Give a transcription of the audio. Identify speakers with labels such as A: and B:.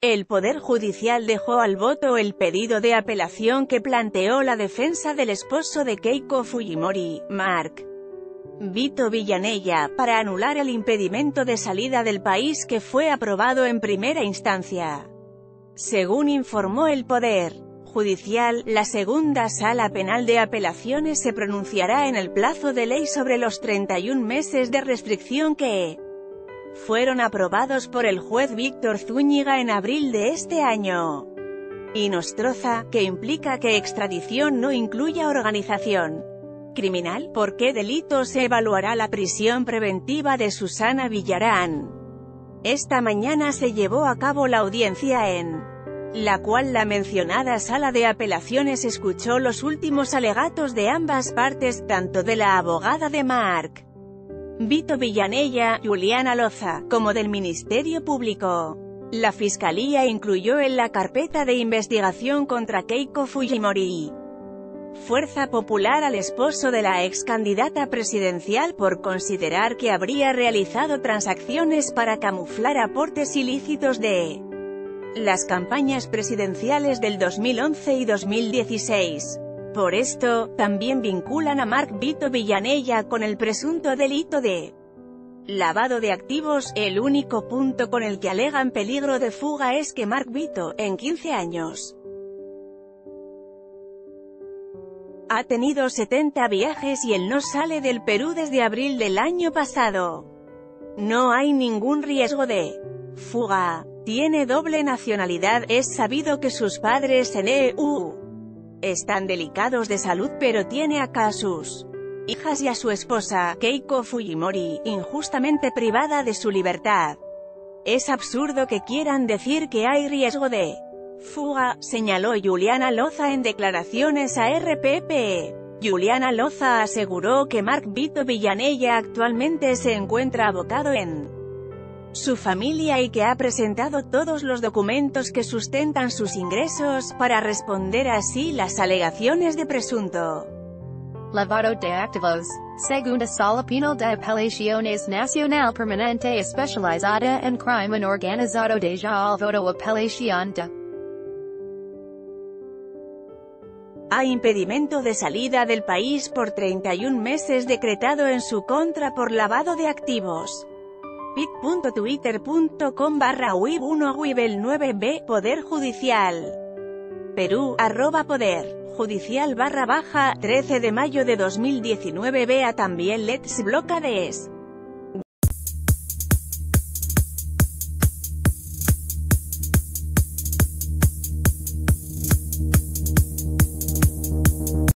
A: El Poder Judicial dejó al voto el pedido de apelación que planteó la defensa del esposo de Keiko Fujimori, Mark Vito Villanella, para anular el impedimento de salida del país que fue aprobado en primera instancia. Según informó el Poder Judicial, la segunda sala penal de apelaciones se pronunciará en el plazo de ley sobre los 31 meses de restricción que fueron aprobados por el juez Víctor Zúñiga en abril de este año. Y Nostroza, que implica que extradición no incluya organización criminal, ¿por qué delito se evaluará la prisión preventiva de Susana Villarán? Esta mañana se llevó a cabo la audiencia en la cual la mencionada sala de apelaciones escuchó los últimos alegatos de ambas partes, tanto de la abogada de Mark Vito Villanella, Juliana Loza, como del Ministerio Público. La Fiscalía incluyó en la carpeta de investigación contra Keiko Fujimori. Fuerza Popular al esposo de la ex candidata presidencial por considerar que habría realizado transacciones para camuflar aportes ilícitos de las campañas presidenciales del 2011 y 2016. Por esto, también vinculan a Mark Vito Villanella con el presunto delito de lavado de activos. El único punto con el que alegan peligro de fuga es que Mark Vito, en 15 años, ha tenido 70 viajes y él no sale del Perú desde abril del año pasado. No hay ningún riesgo de fuga. Tiene doble nacionalidad, es sabido que sus padres en EU están delicados de salud pero tiene acá a sus hijas y a su esposa, Keiko Fujimori, injustamente privada de su libertad. Es absurdo que quieran decir que hay riesgo de fuga, señaló Juliana Loza en declaraciones a RPP. Juliana Loza aseguró que Mark Vito Villanella actualmente se encuentra abocado en su familia y que ha presentado todos los documentos que sustentan sus ingresos, para responder así las alegaciones de presunto.
B: Lavado de activos. Segunda Sala Penal de Apelaciones Nacional Permanente Especializada en Crimen Organizado de ya voto apelación de
A: a impedimento de salida del país por 31 meses decretado en su contra por lavado de activos pit.twitter.com barra wib 1 wibel 9b Poder Judicial. Perú, arroba Poder Judicial barra baja, 13 de mayo de 2019 Vea también Let's Blockades